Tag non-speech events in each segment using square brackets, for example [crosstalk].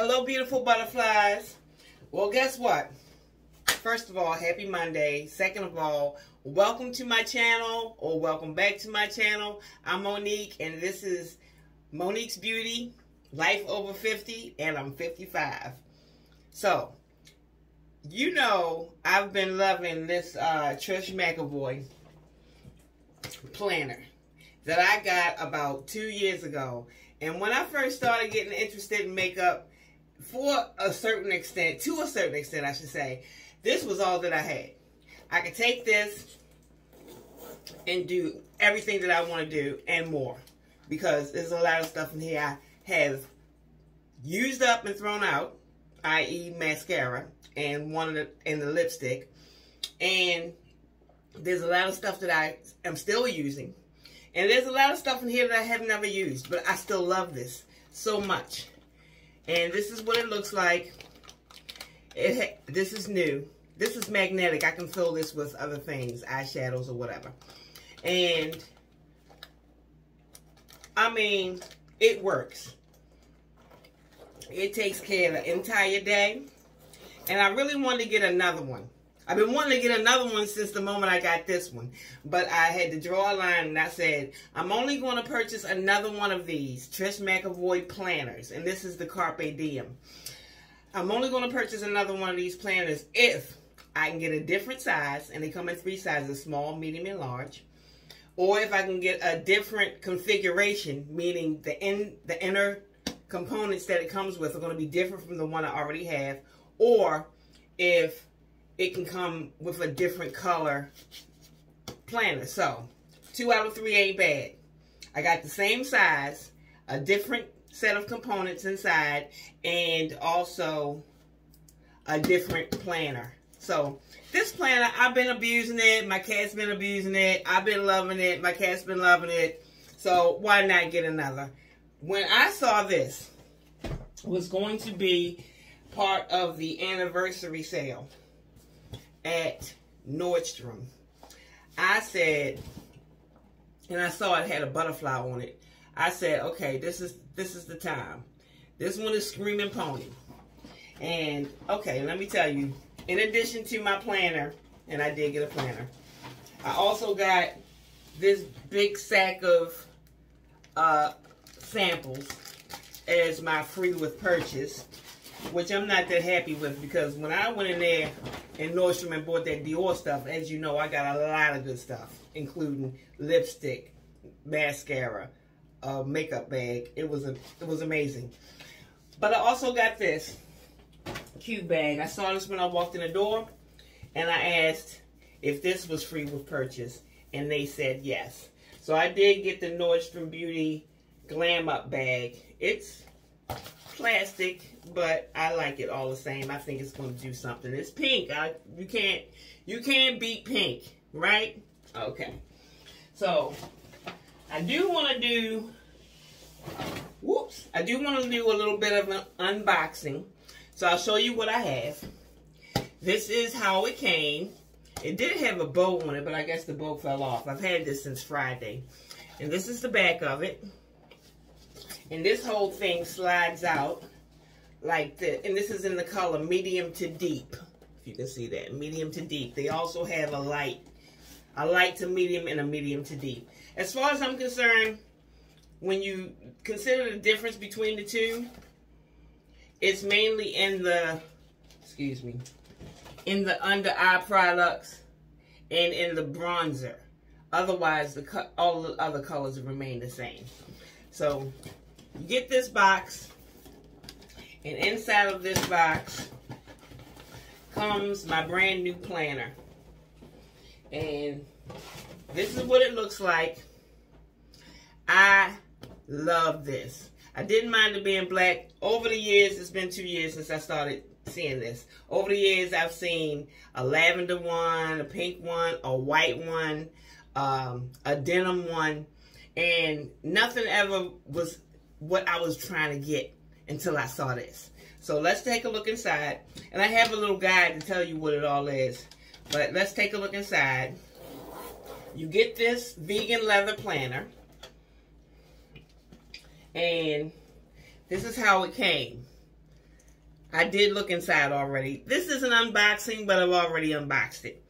Hello, beautiful butterflies. Well, guess what? First of all, happy Monday. Second of all, welcome to my channel or welcome back to my channel. I'm Monique and this is Monique's Beauty, Life Over 50, and I'm 55. So, you know I've been loving this uh, Trish McEvoy planner that I got about two years ago. And when I first started getting interested in makeup, for a certain extent, to a certain extent, I should say, this was all that I had. I could take this and do everything that I want to do and more. Because there's a lot of stuff in here I have used up and thrown out, i.e. mascara and one of the, and the lipstick. And there's a lot of stuff that I am still using. And there's a lot of stuff in here that I have never used, but I still love this so much. And this is what it looks like. It This is new. This is magnetic. I can fill this with other things, eyeshadows or whatever. And, I mean, it works. It takes care of the entire day. And I really wanted to get another one. I've been wanting to get another one since the moment I got this one. But I had to draw a line and I said, I'm only going to purchase another one of these Trish McEvoy planners. And this is the Carpe Diem. I'm only going to purchase another one of these planners if I can get a different size. And they come in three sizes, small, medium, and large. Or if I can get a different configuration, meaning the, in, the inner components that it comes with are going to be different from the one I already have. Or if it can come with a different color planner. So, two out of three ain't bad. I got the same size, a different set of components inside, and also a different planner. So, this planner, I've been abusing it. My cat's been abusing it. I've been loving it. My cat's been loving it. So, why not get another? When I saw this was going to be part of the anniversary sale, at Nordstrom. I said, and I saw it had a butterfly on it. I said, okay, this is this is the time. This one is Screaming Pony. And okay, let me tell you, in addition to my planner, and I did get a planner, I also got this big sack of uh, samples as my free with purchase which I'm not that happy with because when I went in there in Nordstrom and bought that Dior stuff, as you know, I got a lot of good stuff, including lipstick, mascara, a makeup bag. It was a, it was amazing. But I also got this cute bag. I saw this when I walked in the door, and I asked if this was free with purchase, and they said yes. So I did get the Nordstrom Beauty Glam Up bag. It's plastic, but I like it all the same. I think it's going to do something. It's pink. I, you can't you can't beat pink, right? Okay. So, I do want to do, whoops, I do want to do a little bit of an unboxing. So, I'll show you what I have. This is how it came. It did have a bow on it, but I guess the bow fell off. I've had this since Friday. And this is the back of it. And this whole thing slides out like this. And this is in the color medium to deep. If you can see that, medium to deep. They also have a light, a light to medium and a medium to deep. As far as I'm concerned, when you consider the difference between the two, it's mainly in the, excuse me, in the under eye products and in the bronzer. Otherwise, the all the other colors remain the same. So get this box, and inside of this box comes my brand new planner. And this is what it looks like. I love this. I didn't mind it being black. Over the years, it's been two years since I started seeing this. Over the years, I've seen a lavender one, a pink one, a white one, um, a denim one, and nothing ever was what I was trying to get until I saw this. So let's take a look inside. And I have a little guide to tell you what it all is. But let's take a look inside. You get this vegan leather planner. And this is how it came. I did look inside already. This is an unboxing, but I've already unboxed it.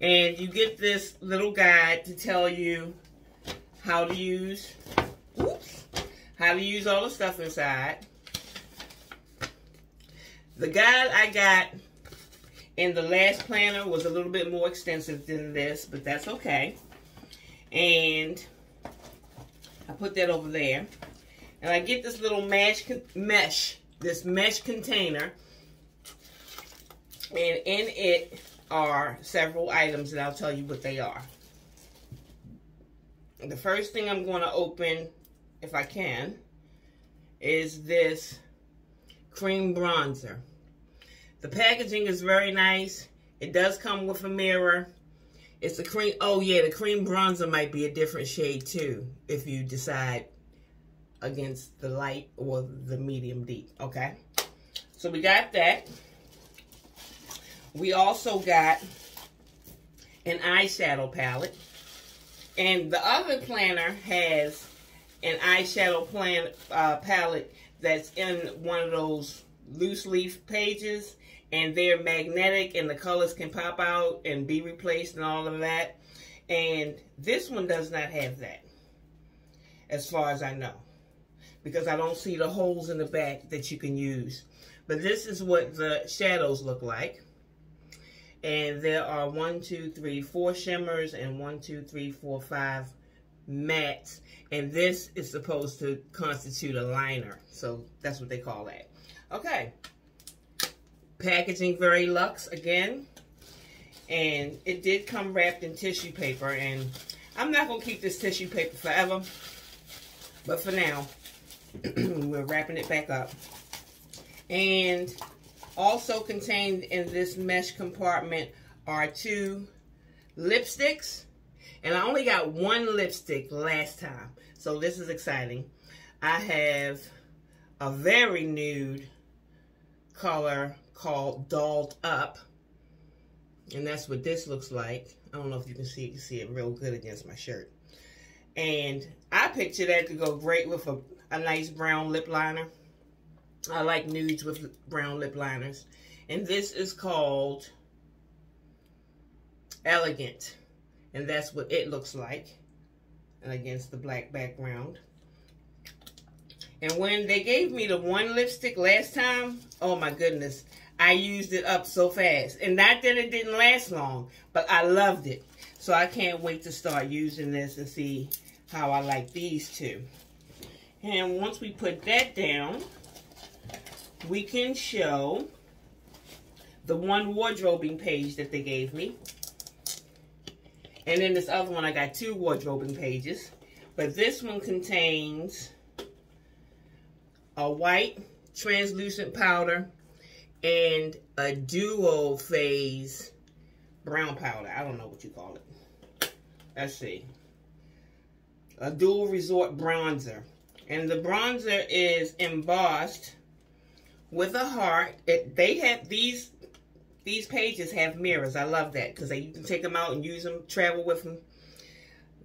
And you get this little guide to tell you how to use, oops, how to use all the stuff inside. The guide I got in the last planner was a little bit more extensive than this, but that's okay. And I put that over there. And I get this little mesh, mesh, this mesh container. And in it are several items that I'll tell you what they are. The first thing I'm going to open, if I can, is this cream bronzer. The packaging is very nice. It does come with a mirror. It's a cream, oh yeah, the cream bronzer might be a different shade too, if you decide against the light or the medium deep, okay? So we got that. We also got an eyeshadow palette. And the other planner has an eyeshadow plan, uh, palette that's in one of those loose leaf pages. And they're magnetic and the colors can pop out and be replaced and all of that. And this one does not have that, as far as I know. Because I don't see the holes in the back that you can use. But this is what the shadows look like. And there are one, two, three, four shimmers and one, two, three, four, five mattes. And this is supposed to constitute a liner. So that's what they call that. Okay. Packaging very luxe again. And it did come wrapped in tissue paper. And I'm not going to keep this tissue paper forever. But for now, [clears throat] we're wrapping it back up. And also contained in this mesh compartment are two lipsticks. And I only got one lipstick last time. So this is exciting. I have a very nude color called Dolled Up. And that's what this looks like. I don't know if you can see it. You can see it real good against my shirt. And I picture that could go great with a, a nice brown lip liner. I like nudes with brown lip liners. And this is called Elegant. And that's what it looks like. Against the black background. And when they gave me the one lipstick last time, oh my goodness, I used it up so fast. And not that it didn't last long, but I loved it. So I can't wait to start using this and see how I like these two. And once we put that down, we can show the one wardrobing page that they gave me. And then this other one, I got two wardrobing pages. But this one contains a white translucent powder and a duo phase brown powder. I don't know what you call it. Let's see. A dual resort bronzer. And the bronzer is embossed with a heart. It, they have these these pages have mirrors. I love that because you can take them out and use them, travel with them.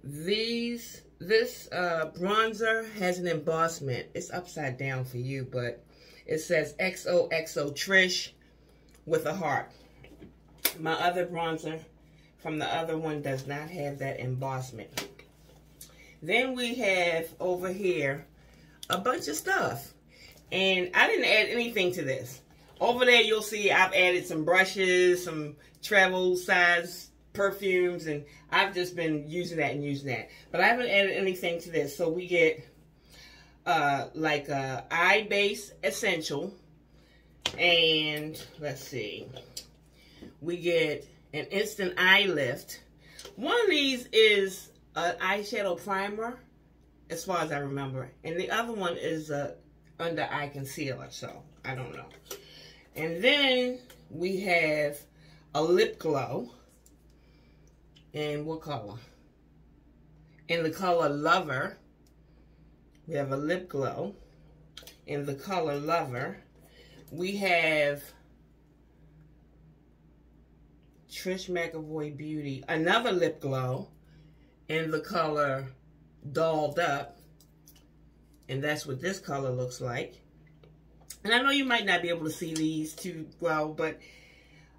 These this uh, bronzer has an embossment. It's upside down for you, but it says XOXO Trish with a heart. My other bronzer from the other one does not have that embossment. Then we have over here a bunch of stuff. And I didn't add anything to this. Over there, you'll see I've added some brushes, some travel size perfumes, and I've just been using that and using that. But I haven't added anything to this. So we get uh, like a eye base essential. And let's see. We get an instant eye lift. One of these is an eyeshadow primer, as far as I remember. And the other one is a under eye concealer, so I don't know. And then we have a lip glow. in what color? In the color Lover. We have a lip glow. In the color Lover. We have Trish McEvoy Beauty. Another lip glow. In the color Dolled Up. And that's what this color looks like. And I know you might not be able to see these too well, but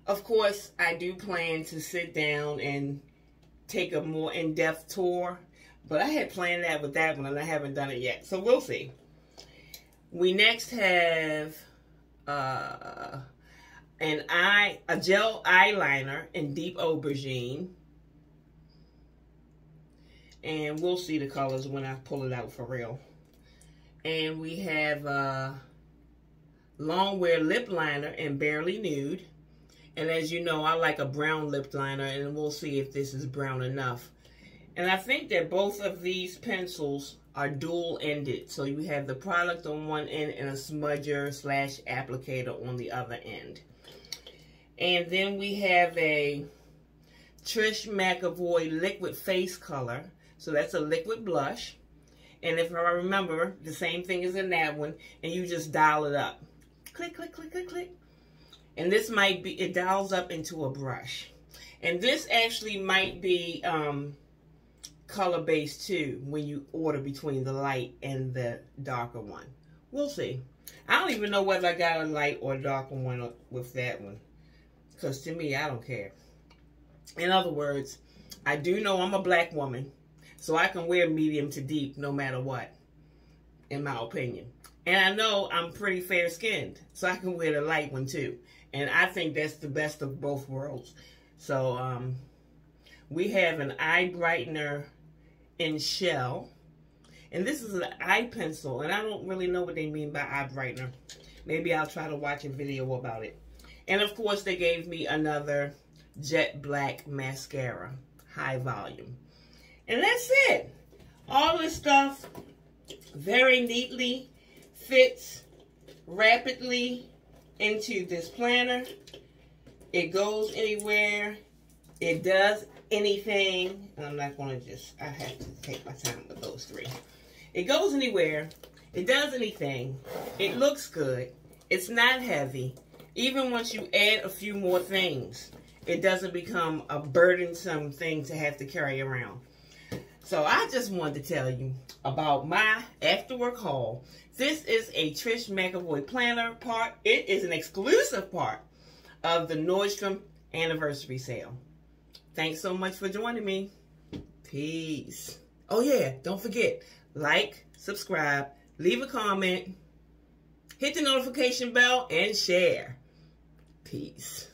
of course, I do plan to sit down and take a more in-depth tour. But I had planned that with that one, and I haven't done it yet. So we'll see. We next have uh, an eye, a gel eyeliner in deep aubergine. And we'll see the colors when I pull it out for real. And we have uh, Longwear lip liner in Barely Nude. And as you know, I like a brown lip liner, and we'll see if this is brown enough. And I think that both of these pencils are dual-ended. So you have the product on one end and a smudger slash applicator on the other end. And then we have a Trish McEvoy liquid face color. So that's a liquid blush. And if I remember, the same thing is in that one. And you just dial it up. Click, click, click, click, click. And this might be, it dials up into a brush. And this actually might be um, color-based too when you order between the light and the darker one. We'll see. I don't even know whether I got a light or a darker one with that one. Because to me, I don't care. In other words, I do know I'm a black woman. So I can wear medium to deep no matter what. In my opinion. And I know I'm pretty fair skinned. So I can wear the light one too. And I think that's the best of both worlds. So, um, we have an eye brightener in shell. And this is an eye pencil. And I don't really know what they mean by eye brightener. Maybe I'll try to watch a video about it. And of course, they gave me another jet black mascara. High volume. And that's it. All this stuff very neatly fits rapidly into this planner. It goes anywhere. It does anything. And I'm not going to just, I have to take my time with those three. It goes anywhere. It does anything. It looks good. It's not heavy. Even once you add a few more things, it doesn't become a burdensome thing to have to carry around. So I just wanted to tell you about my after work haul. This is a Trish McEvoy planner part. It is an exclusive part of the Nordstrom anniversary sale. Thanks so much for joining me. Peace. Oh yeah, don't forget, like, subscribe, leave a comment, hit the notification bell, and share. Peace.